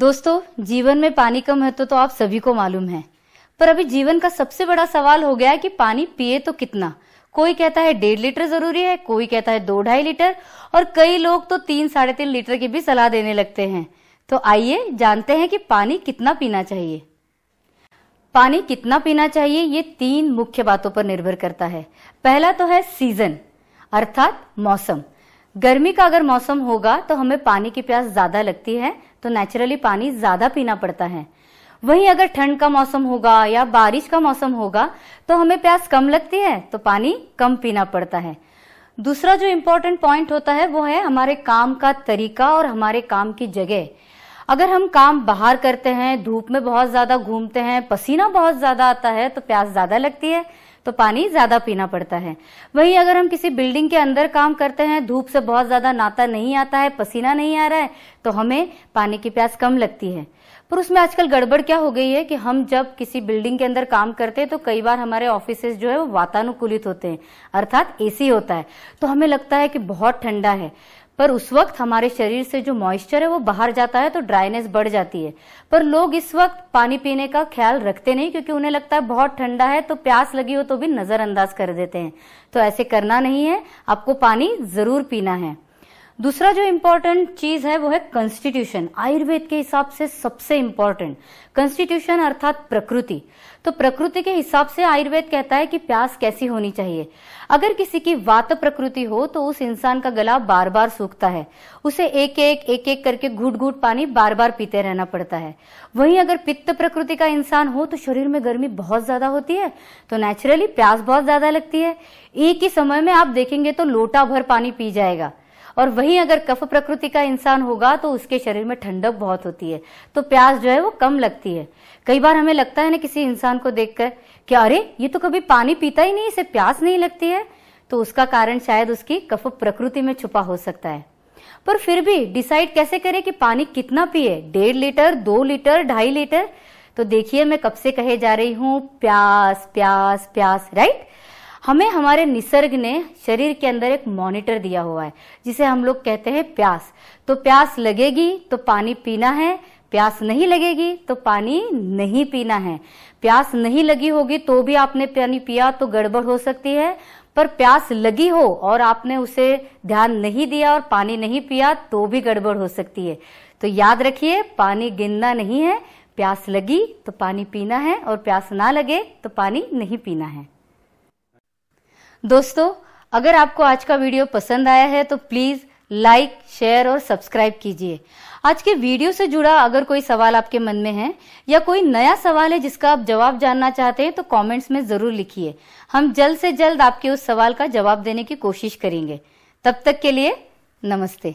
दोस्तों, जीवन में पानी का महत्व तो आप सभी को मालूम है। पर अभी जीवन का सबसे बड़ा सवाल हो गया है कि पानी पिए तो कितना? कोई कहता है डेढ़ लीटर ज़रूरी है, कोई कहता है दो ढाई लीटर, और कई लोग तो तीन साढ़े तीन लीटर की भी सलाह देने लगते हैं। तो आइए जानते हैं कि पानी कितना पीना चाहिए। पानी कितना पीना चाहिए, ये तीन मुख्य बातों पर निर्भर करता है। पहला तो है सीज़न, अर्थात मौसम। गर्मी का अगर मौसम होगा तो हमें पानी की प्यास ज़्यादा लगती है तो नेचुरली पानी ज़्यादा पीना पड़ता है। वहीं अगर ठंड का मौसम होगा या बारिश का मौसम होगा तो हमें प्यास कम लगती है तो पानी कम पीना पड़ता है। दूसरा जो इम्पोर्टेंट पॉइंट होता है, वो है हमारे काम का तरीका और हमारे काम की जगह। अगर हम काम बाहर करते हैं, धूप में बहुत ज़्यादा घूमते हैं, पसीना बहुत ज़्यादा आता है तो प्यास ज़्यादा लगती है। तो पानी ज़्यादा पीना पड़ता है। वहीं अगर हम किसी बिल्डिंग के अंदर काम करते हैं, धूप से बहुत ज़्यादा नाता नहीं आता है, पसीना नहीं आ रहा है तो हमें पानी की प्यास कम लगती है। पर उसमें आजकल गड़बड़ क्या हो गई है कि हम जब किसी बिल्डिंग के अंदर काम करते हैं तो कई बार हमारे ऑफ़िस जो है वो वातानुकूलित होते हैं, अर्थात एसी होता है। तो हमें लगता है कि बहुत ठंडा है। पर उस वक्त हमारे शरीर से जो मॉइस्चर है, वो बाहर जाता है तो ड्राइनेस बढ़ जाती है। पर लोग इस वक्त पानी पीने का ख्याल रखते नहीं, क्योंकि उन्हें लगता है बहुत ठंडा है तो प्यास लगी हो तो भी नजरअंदाज कर देते हैं। तो ऐसे करना नहीं है, आपको पानी ज़रूर पीना है। दूसरा जो इम्पोर्टेंट चीज़ है, वो है कॉन्स्टिट्यूशन आयुर्वेद के हिसाब से सबसे इम्पोर्टेंट कॉन्स्टिट्यूशन अर्थात प्रकृति. तो प्रकृति के हिसाब से आयुर्वेद कहता है कि प्यास कैसी होनी चाहिए। अगर किसी की वात प्रकृति हो तो उस इंसान का गला बार बार सूखता है। उसे एक एक एक एक करके घूट घूट पानी बार बार पीते रहना पड़ता है। वहीं अगर पित्त प्रकृति का इंसान हो तो शरीर में गर्मी बहुत ज़्यादा होती है तो नेचुरली प्यास बहुत ज़्यादा लगती है। एक ही समय में आप देखेंगे तो लोटा भर पानी पी जाएगा। और वहीं अगर कफ प्रकृति का इंसान होगा तो उसके शरीर में ठंडक बहुत होती है। तो प्यास जो है वो कम लगती है। कई बार हमें लगता है ना किसी इंसान को देखकर कि अरे, ये तो कभी पानी पीता ही नहीं, इसे प्यास नहीं लगती है। तो उसका कारण शायद उसकी कफ प्रकृति में छुपा हो सकता है। पर फिर भी डिसाइड कैसे करें कि पानी कितना पिए? डेढ़ लीटर, दो लीटर, ढाई लीटर? तो देखिए मैं कब से कहे जा रही हूँ, प्यास प्यास प्यास राइट हमें हमारे निसर्ग ने शरीर के अंदर एक मॉनिटर दिया हुआ है, जिसे हम लोग कहते हैं प्यास। तो प्यास लगेगी तो पानी पीना है, प्यास नहीं लगेगी तो पानी नहीं पीना है। प्यास नहीं लगी होगी तो भी आपने पानी पिया तो गड़बड़ हो सकती है, पर प्यास लगी हो और आपने उसे ध्यान नहीं दिया और पानी नहीं पिया तो भी गड़बड़ हो सकती है। तो याद रखिए, पानी गिनना नहीं है, प्यास लगी तो पानी पीना है और प्यास ना लगे तो पानी नहीं पीना है। दोस्तों, अगर आपको आज का वीडियो पसंद आया है तो प्लीज़ लाइक, शेयर और सब्सक्राइब कीजिए। आज के वीडियो से जुड़ा अगर कोई सवाल आपके मन में है, या कोई नया सवाल है जिसका आप जवाब जानना चाहते हैं तो कमेंट्स में ज़रूर लिखिए। हम जल्द से जल्द आपके उस सवाल का जवाब देने की कोशिश करेंगे। तब तक के लिए, नमस्ते।